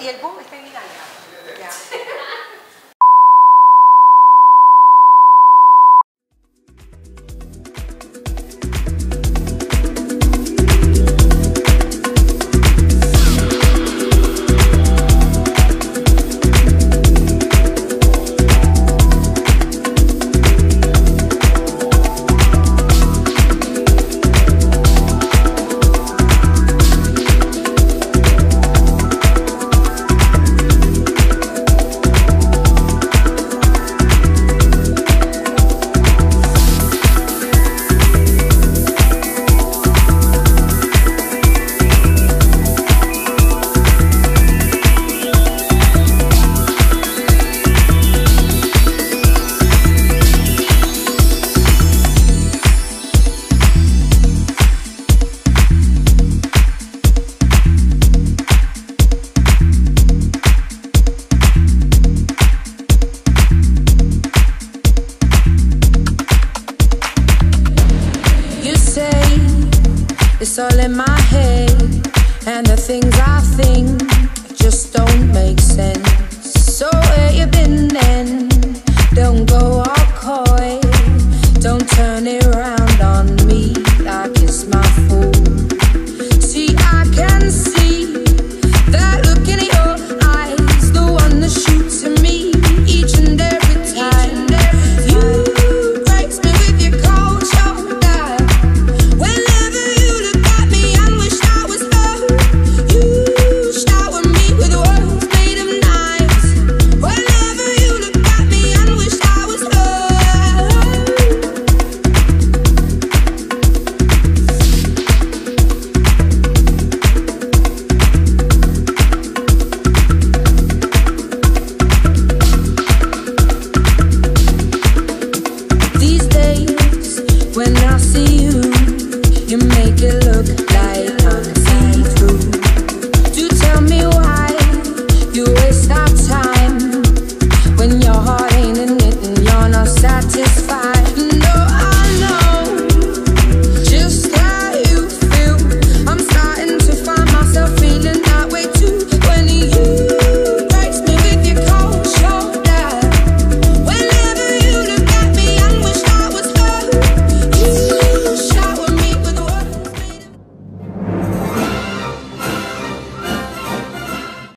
Y el boom está en bien alto. It's all in my head, and the things I think just don't make sense. So where you been then? Don't go all coy, don't turn it round.